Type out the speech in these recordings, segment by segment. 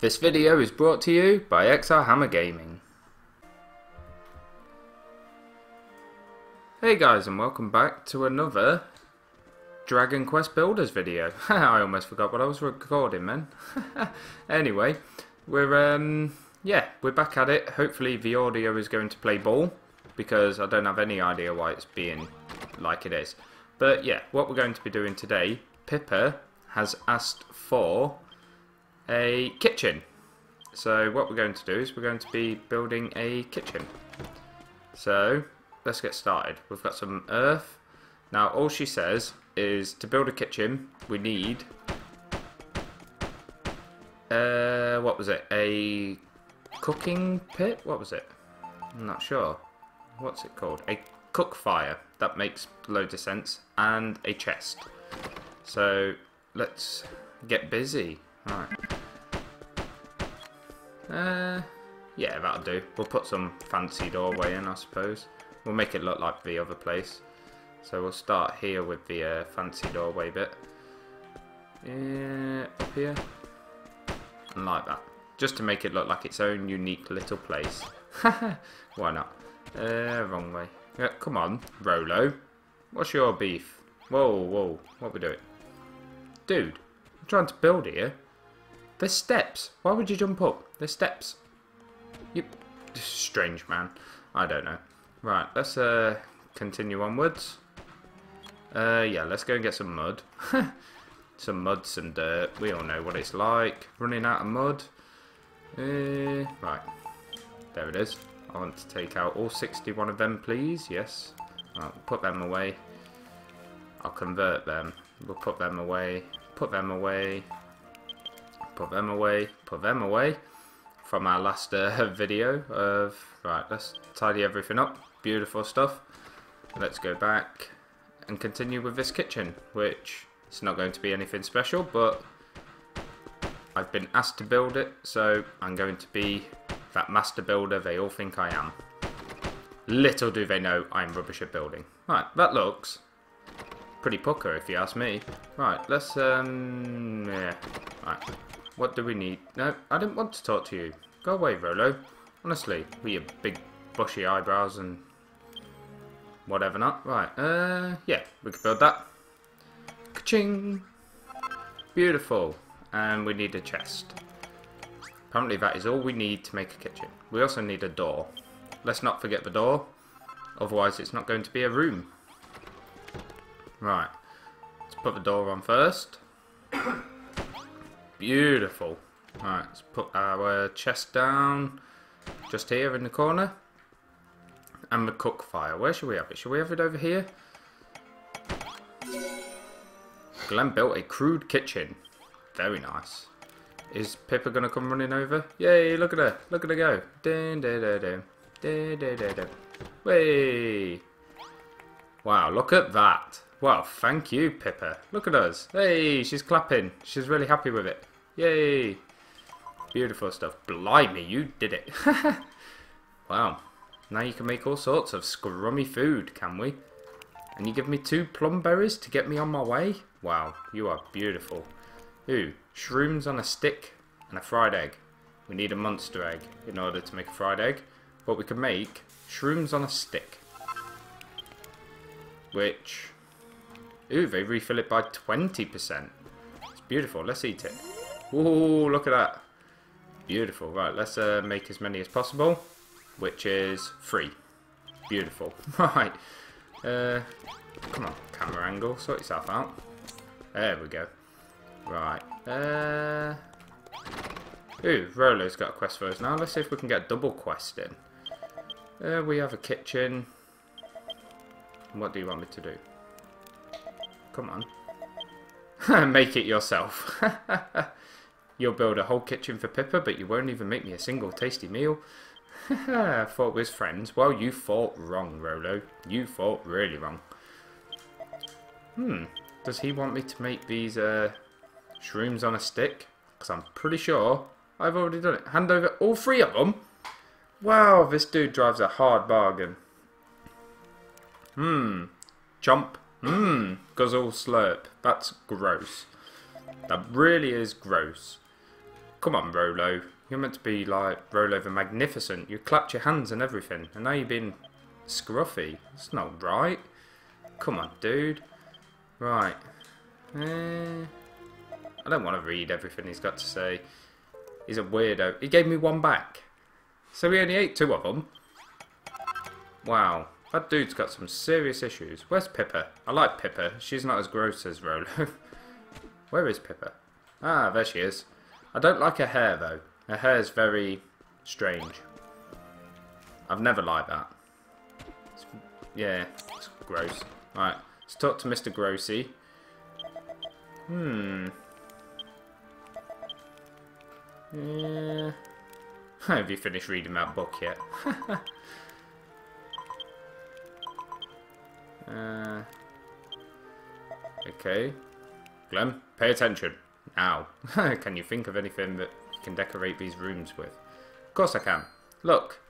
This video is brought to you by XR Hammer Gaming. Hey guys and welcome back to another Dragon Quest Builders video. I almost forgot what I was recording man. anyway, we're um yeah, we're back at it. Hopefully the audio is going to play ball because I don't have any idea why it's being like it is. But yeah, what we're going to be doing today, Pippa has asked for a kitchen. So what we're going to do is we're going to be building a kitchen. So let's get started. We've got some earth. Now all she says is to build a kitchen we need uh what was it? A cooking pit? What was it? I'm not sure. What's it called? A cook fire. That makes loads of sense. And a chest. So let's get busy. Right. Uh, yeah, that'll do. We'll put some fancy doorway in, I suppose. We'll make it look like the other place. So we'll start here with the uh, fancy doorway bit. Yeah, up here. And like that. Just to make it look like its own unique little place. Why not? Uh, wrong way. Yeah, come on, Rollo. What's your beef? Whoa, whoa, what we doing? Dude, I'm trying to build here. There's steps. Why would you jump up? There's steps. You strange man. I don't know. Right, let's uh continue onwards. Uh yeah, let's go and get some mud. some mud, some dirt. We all know what it's like. Running out of mud. Uh, right. There it is. I want to take out all 61 of them, please. Yes. Right, put them away. I'll convert them. We'll put them away. Put them away. Put them away. Put them away. From our last uh, video of... Right, let's tidy everything up. Beautiful stuff. Let's go back and continue with this kitchen, which is not going to be anything special, but I've been asked to build it, so I'm going to be that master builder they all think I am. Little do they know I'm rubbish at building. Right, that looks pretty pucker if you ask me. Right, let's, um, yeah. Right, what do we need? No, I didn't want to talk to you. Go away, Rollo. Honestly, with your big bushy eyebrows and whatever not. Right, uh, yeah, we can build that. Ka-ching! Beautiful. And we need a chest. Apparently that is all we need to make a kitchen. We also need a door. Let's not forget the door. Otherwise it's not going to be a room. Right. Let's put the door on first. Beautiful. Right, let's put our chest down just here in the corner. And the cook fire. Where should we have it? Should we have it over here? Glenn built a crude kitchen. Very nice. Is Pippa gonna come running over? Yay, look at her. Look at her go. Dun, dun, dun, dun. Dun, dun, dun, dun. Way. Wow, look at that. Wow, thank you, Pippa. Look at us. Hey, she's clapping. She's really happy with it. Yay. Beautiful stuff. Blimey, you did it. wow. Now you can make all sorts of scrummy food, can we? And you give me two plum berries to get me on my way? Wow, you are beautiful. Ooh, shrooms on a stick and a fried egg. We need a monster egg in order to make a fried egg. But we can make shrooms on a stick. Which... Ooh, they refill it by 20%. It's beautiful. Let's eat it. Ooh, look at that. Beautiful. Right, let's uh, make as many as possible. Which is three. Beautiful. Right. Uh, come on, camera angle. Sort yourself out. There we go. Right. Uh... Ooh, Rollo's got a quest for us now. Let's see if we can get a double quest in. Uh, we have a kitchen. What do you want me to do? Come on. make it yourself. You'll build a whole kitchen for Pippa, but you won't even make me a single tasty meal. Thought we was friends. Well, you thought wrong, Rollo. You thought really wrong. Hmm. Does he want me to make these uh, shrooms on a stick? Because I'm pretty sure I've already done it. Hand over all three of them? Wow, this dude drives a hard bargain. Hmm. Chomp. Hmm. Guzzle slurp. That's gross. That really is gross. Come on, Rollo. You're meant to be like Rollo the Magnificent. You clapped your hands and everything, and now you've been scruffy. That's not right. Come on, dude. Right. Eh, I don't want to read everything he's got to say. He's a weirdo. He gave me one back. So we only ate two of them. Wow. That dude's got some serious issues. Where's Pippa? I like Pippa. She's not as gross as Rollo. Where is Pippa? Ah, there she is. I don't like her hair, though. Her hair's very strange. I've never liked that. It's, yeah, it's gross. Right, let's talk to Mr. Grossy. Hmm. Yeah. Have you finished reading that book yet? uh, okay. Glenn, pay attention. Now. can you think of anything that you can decorate these rooms with? Of course I can. Look.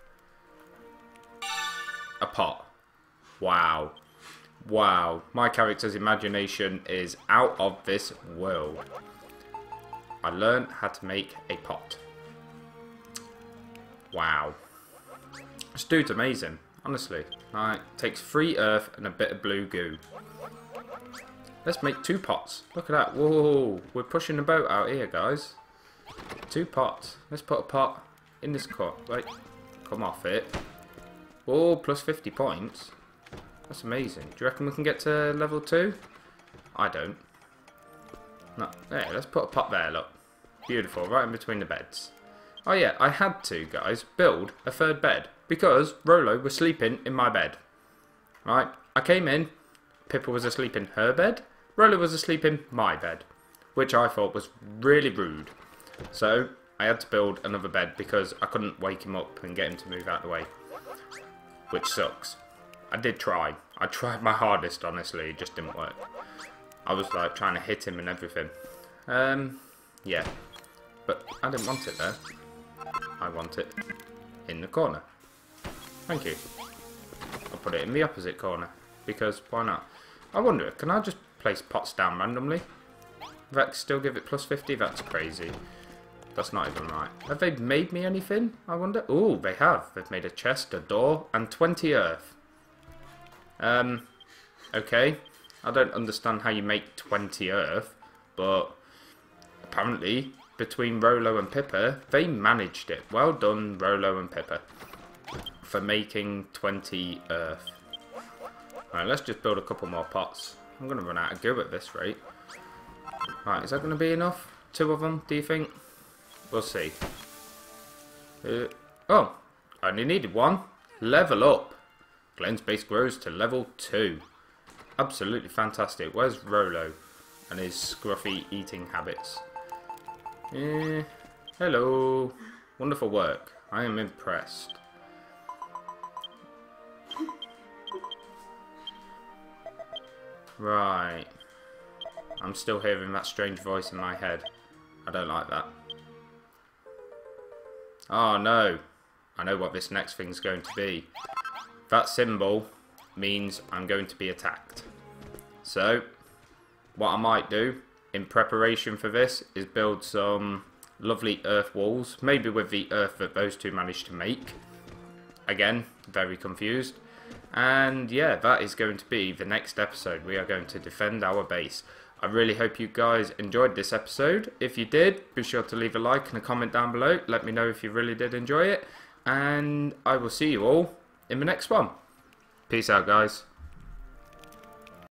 A pot. Wow. Wow. My character's imagination is out of this world. I learned how to make a pot. Wow. This dude's amazing, honestly. Right, takes free earth and a bit of blue goo. Let's make two pots. Look at that. Whoa, we're pushing the boat out here, guys. Two pots. Let's put a pot in this cup. Right, come off it. Oh, plus 50 points. That's amazing. Do you reckon we can get to level 2? I don't. No, there, let's put a pot there, look. Beautiful, right in between the beds. Oh yeah, I had to, guys, build a third bed. Because Rollo was sleeping in my bed. Right, I came in, Pippa was asleep in her bed, Rollo was asleep in my bed. Which I thought was really rude. So, I had to build another bed because I couldn't wake him up and get him to move out of the way. Which sucks. I did try. I tried my hardest, honestly. It just didn't work. I was like trying to hit him and everything. Um, yeah. But I didn't want it there. I want it in the corner. Thank you. I'll put it in the opposite corner. Because why not? I wonder, can I just place pots down randomly? That still give it plus 50? That's crazy. That's not even right. Have they made me anything, I wonder? Oh, they have. They've made a chest, a door, and 20 earth. Um, okay. I don't understand how you make 20 earth, but apparently between Rollo and Pippa, they managed it. Well done, Rollo and Pippa, for making 20 earth. Right, let's just build a couple more pots. I'm going to run out of goo at this rate. Right, is that going to be enough? Two of them, do you think? We'll see. Uh, oh, I only needed one. Level up. Glenn's base grows to level 2. Absolutely fantastic. Where's Rollo and his scruffy eating habits? Eh, hello. Wonderful work. I am impressed. Right. I'm still hearing that strange voice in my head. I don't like that. Oh no. I know what this next thing's going to be. That symbol means I'm going to be attacked. So, what I might do in preparation for this is build some lovely earth walls, maybe with the earth that those two managed to make. Again, very confused. And yeah, that is going to be the next episode. We are going to defend our base. I really hope you guys enjoyed this episode. If you did, be sure to leave a like and a comment down below. Let me know if you really did enjoy it. And I will see you all in the next one. Peace out, guys.